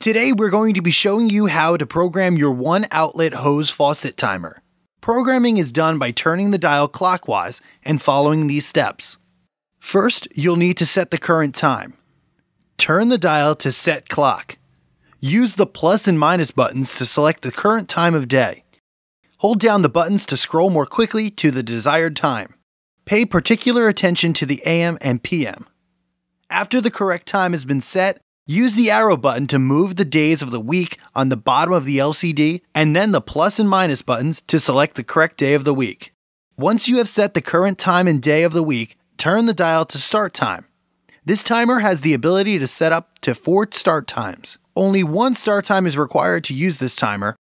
Today we're going to be showing you how to program your one outlet hose faucet timer. Programming is done by turning the dial clockwise and following these steps. First, you'll need to set the current time. Turn the dial to set clock. Use the plus and minus buttons to select the current time of day. Hold down the buttons to scroll more quickly to the desired time. Pay particular attention to the AM and PM. After the correct time has been set, use the arrow button to move the days of the week on the bottom of the LCD and then the plus and minus buttons to select the correct day of the week. Once you have set the current time and day of the week, turn the dial to start time. This timer has the ability to set up to four start times. Only one start time is required to use this timer.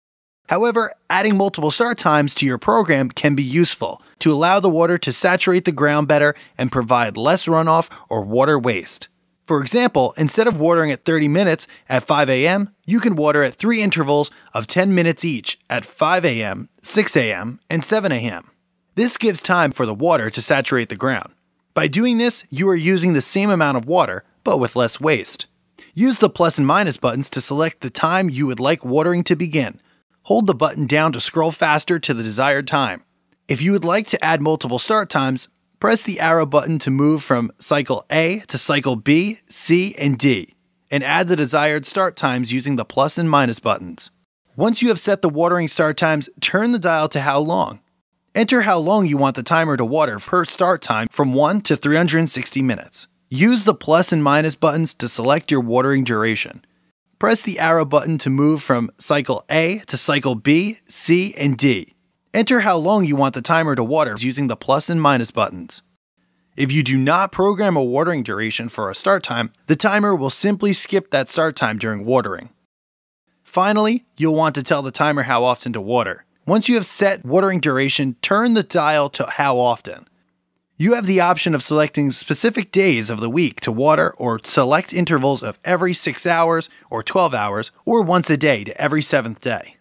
However, adding multiple start times to your program can be useful to allow the water to saturate the ground better and provide less runoff or water waste. For example, instead of watering at 30 minutes at 5 a.m., you can water at three intervals of 10 minutes each at 5 a.m., 6 a.m., and 7 a.m. This gives time for the water to saturate the ground. By doing this, you are using the same amount of water, but with less waste. Use the plus and minus buttons to select the time you would like watering to begin. Hold the button down to scroll faster to the desired time. If you would like to add multiple start times, press the arrow button to move from cycle A to cycle B, C, and D, and add the desired start times using the plus and minus buttons. Once you have set the watering start times, turn the dial to how long. Enter how long you want the timer to water per start time from 1 to 360 minutes. Use the plus and minus buttons to select your watering duration. Press the arrow button to move from cycle A to cycle B, C, and D. Enter how long you want the timer to water using the plus and minus buttons. If you do not program a watering duration for a start time, the timer will simply skip that start time during watering. Finally, you'll want to tell the timer how often to water. Once you have set watering duration, turn the dial to how often. You have the option of selecting specific days of the week to water or select intervals of every 6 hours or 12 hours or once a day to every 7th day.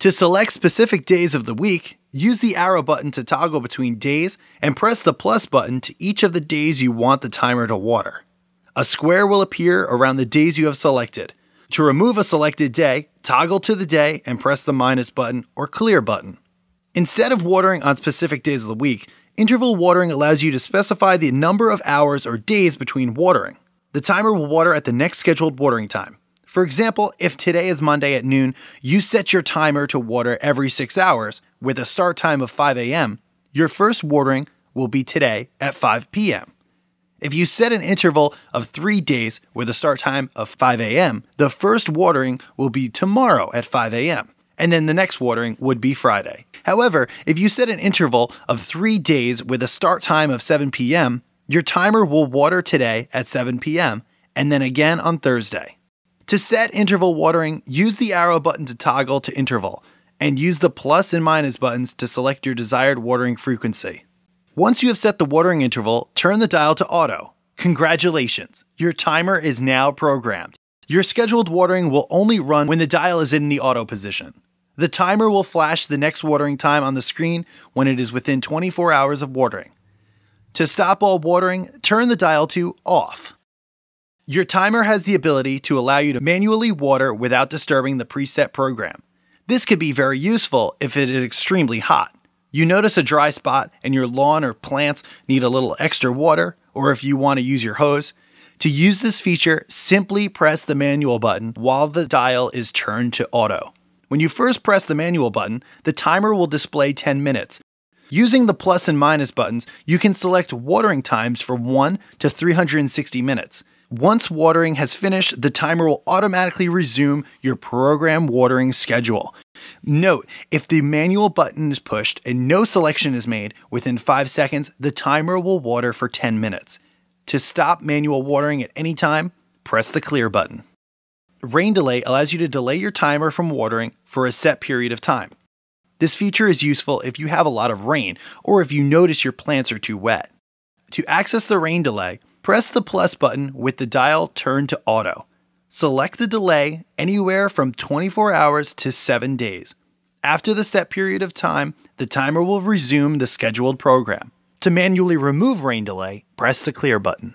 To select specific days of the week, use the arrow button to toggle between days and press the plus button to each of the days you want the timer to water. A square will appear around the days you have selected. To remove a selected day, toggle to the day and press the minus button or clear button. Instead of watering on specific days of the week, interval watering allows you to specify the number of hours or days between watering. The timer will water at the next scheduled watering time. For example, if today is Monday at noon, you set your timer to water every 6 hours with a start time of 5 a.m. Your first watering will be today at 5 p.m. If you set an interval of three days with a start time of 5 a.m., the first watering will be tomorrow at 5 a.m., and then the next watering would be Friday. However, if you set an interval of three days with a start time of 7 p.m., your timer will water today at 7 p.m., and then again on Thursday. To set interval watering, use the arrow button to toggle to interval, and use the plus and minus buttons to select your desired watering frequency. Once you have set the watering interval, turn the dial to auto. Congratulations, your timer is now programmed. Your scheduled watering will only run when the dial is in the auto position. The timer will flash the next watering time on the screen when it is within 24 hours of watering. To stop all watering, turn the dial to off. Your timer has the ability to allow you to manually water without disturbing the preset program. This could be very useful if it is extremely hot. You notice a dry spot and your lawn or plants need a little extra water, or if you want to use your hose. To use this feature, simply press the manual button while the dial is turned to auto. When you first press the manual button, the timer will display 10 minutes. Using the plus and minus buttons, you can select watering times from 1 to 360 minutes. Once watering has finished, the timer will automatically resume your program watering schedule. Note, if the manual button is pushed and no selection is made, within 5 seconds, the timer will water for 10 minutes. To stop manual watering at any time, press the clear button. Rain delay allows you to delay your timer from watering for a set period of time. This feature is useful if you have a lot of rain or if you notice your plants are too wet. To access the rain delay, Press the plus button with the dial turned to auto. Select the delay anywhere from 24 hours to 7 days. After the set period of time, the timer will resume the scheduled program. To manually remove rain delay, press the clear button.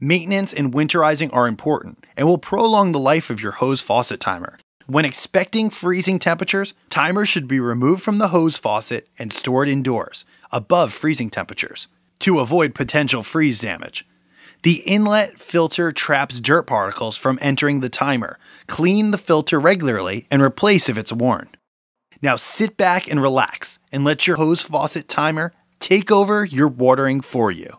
Maintenance and winterizing are important and will prolong the life of your hose faucet timer. When expecting freezing temperatures, timers should be removed from the hose faucet and stored indoors, above freezing temperatures, to avoid potential freeze damage. The inlet filter traps dirt particles from entering the timer. Clean the filter regularly and replace if it's worn. Now sit back and relax and let your hose faucet timer take over your watering for you.